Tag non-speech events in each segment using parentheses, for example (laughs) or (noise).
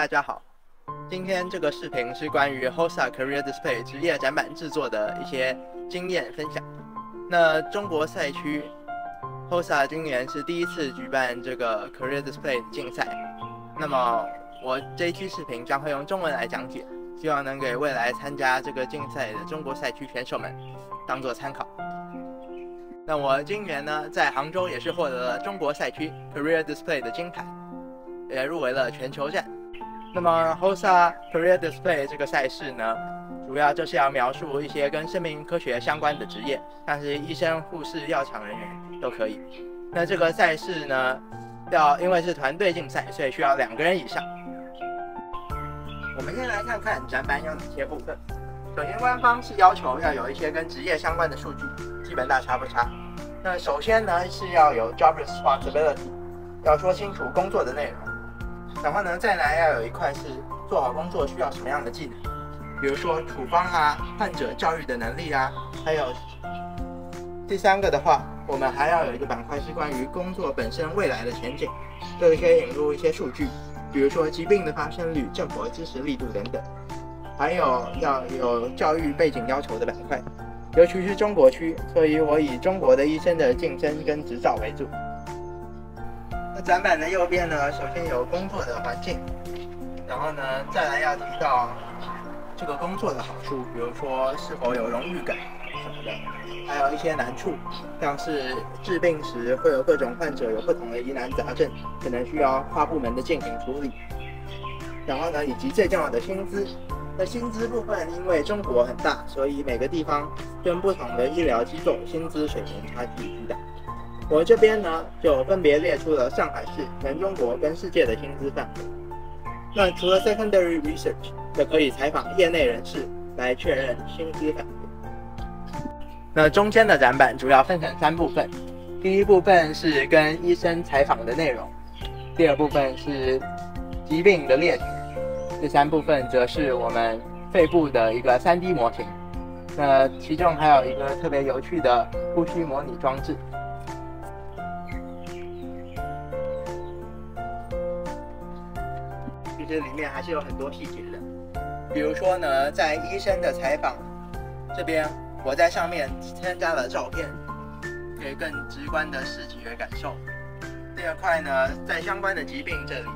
大家好，今天这个视频是关于 HOSA Career Display 职业展板制作的一些经验分享。那中国赛区 HOSA 今年是第一次举办这个 Career Display 竞赛，那么我这一期视频将会用中文来讲解，希望能给未来参加这个竞赛的中国赛区选手们当做参考。那我今年呢，在杭州也是获得了中国赛区 Career Display 的金牌，也入围了全球站。那么 HOSA Career Display 这个赛事呢，主要就是要描述一些跟生命科学相关的职业，像是医生、护士、药厂人员都可以。那这个赛事呢，要因为是团队竞赛，所以需要两个人以上。我们先来看看展板有哪些部分。首先，官方是要求要有一些跟职业相关的数据，基本大差不差。那首先呢是要有 job responsibility，要说清楚工作的内容。然后呢，再来要有一块是做好工作需要什么样的技能，比如说处方啊、患者教育的能力啊，还有第三个的话，我们还要有一个板块是关于工作本身未来的前景，这里可以引入一些数据，比如说疾病的发生率、政府支持力度等等。还有要有教育背景要求的板块，尤其是中国区，所以我以中国的医生的竞争跟执照为主。展板的右边呢，首先有工作的环境，然后呢，再来要提到这个工作的好处，比如说是否有荣誉感什么的，还有一些难处，像是治病时会有各种患者有不同的疑难杂症，可能需要跨部门的进行处理。然后呢，以及最重要的薪资。那薪资部分，因为中国很大，所以每个地方跟不同的医疗机构薪资水平差距巨大。我这边呢，就分别列出了上海市、全中国跟世界的薪资范围。那除了 secondary research，也可以采访业内人士来确认薪资范围。那中间的展板主要分成三部分，第一部分是跟医生采访的内容，第二部分是疾病的列举。第三部分则是我们肺部的一个 3D 模型，那其中还有一个特别有趣的呼吸模拟装置。这里面还是有很多细节的，比如说呢，在医生的采访这边，我在上面添加了照片，可以更直观的视觉感受。第二块呢，在相关的疾病这里，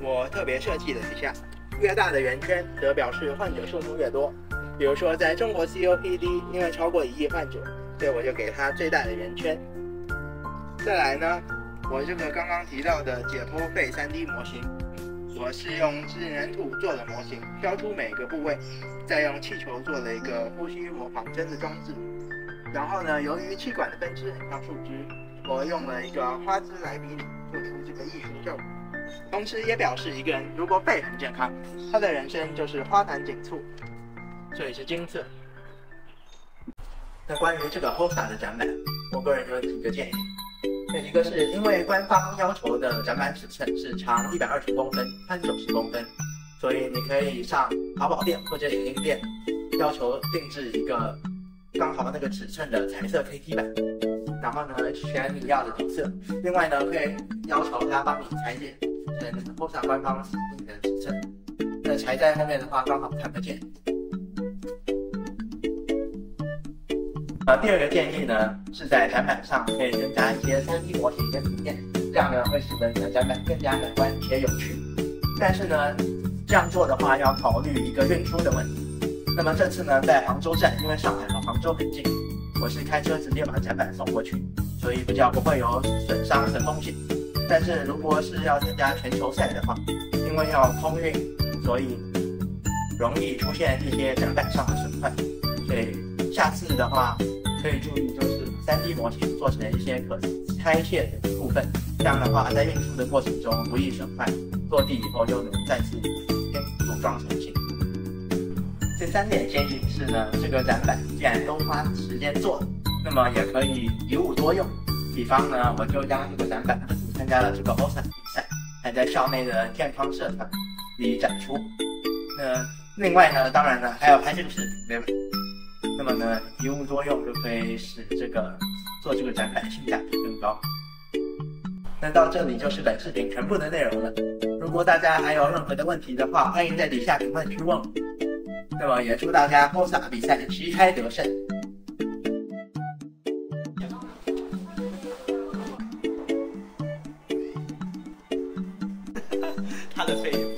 我特别设计了一下。越大的圆圈则表示患者数目越多，比如说在中国 COPD，因为超过一亿患者，所以我就给它最大的圆圈。再来呢，我这个刚刚提到的解剖肺 3D 模型，我是用智能土做的模型，挑出每个部位，再用气球做了一个呼吸模仿针的装置。然后呢，由于气管的分支很像树枝，我用了一个花枝来比拟，做出这个艺术效果。同时也表示一个人如果肺很健康，他的人生就是花团锦簇。这里是金色。那关于这个 HOSA 的展览，我个人有几个建议。一个是因为官方要求的展板尺寸是长一百二十公分，宽九十公分，所以你可以上淘宝店或者影音店，要求定制一个刚好那个尺寸的彩色 KT 板，然后呢选你要的底色。另外呢可以要求他帮你裁剪。后上官方指定的尺寸，那裁在后面的话刚好看不见。呃，第二个建议呢，是在展板上可以增加一些 3D 模型跟图片，这样呢会使得你的展板更加美观且有趣。但是呢，这样做的话要考虑一个运输的问题。那么这次呢，在杭州站，因为上海和杭州很近，我是开车直接把展板送过去，所以比较不会有损伤的风险。但是如果是要参加全球赛的话，因为要空运，所以容易出现一些展板上的损坏。所以下次的话可以注意，就是 3D 模型做成一些可拆卸的部分，这样的话在运输的过程中不易损坏，落地以后又能再次组装成型。第三点建议是呢，这个展板既然都花时间做，那么也可以一物多用。比方呢，我就将这个展板。参加了这个 OSA 比赛，还在校内的健康社团里展出。那另外呢，当然呢，还有拍这个视频，那么呢，一物多用就可以使这个做这个展板性价比更高。那到这里就是本视频全部的内容了。如果大家还有任何的问题的话，欢迎在底下评论区问。那么也祝大家 h o s 比赛旗开得胜。(laughs) (laughs) 他的飞。